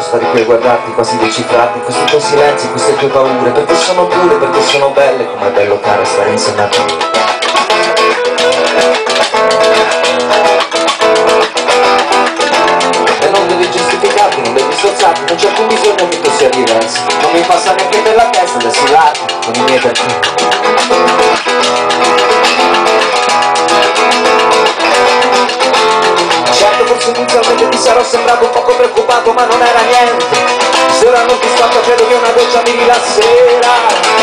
stare qui a guardarti quasi decifrarti questi tuoi silenzi, queste tue paure perché sono pure, perché sono belle come è bello caro stare insieme a te. E non devi giustificarti, non devi sforzarti non c'è alcun bisogno che tu sia diverso non mi passa neanche per la testa adesso larghi con i miei perché sarò sembrato un poco preoccupato ma non era niente. Se ora non ti scappa credo che una doccia mi rilasserà.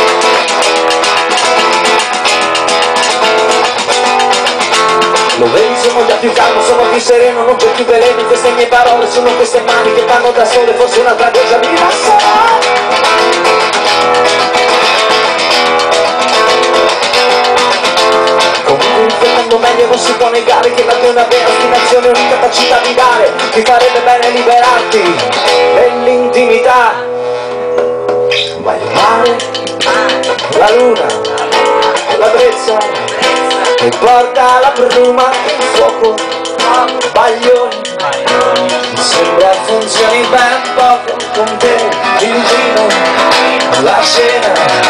Lo vedi sono già più calmo, sono più sereno, non c'è più veleno in queste mie parole Sono queste mani che vanno da sole, forse un'altra doccia mi rilasserà. Comunque meglio non si può negare che la tua è una vera ostinazione è un'incapacità di dare Ti farebbe bene liberarti nell'intimità Ma il mare, la luna, la brezza Che porta la bruma, il fuoco, baglioni. Mi sembra funzioni ben poco con te in giro La cena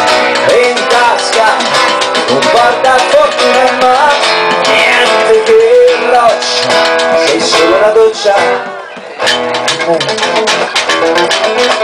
solo una doccia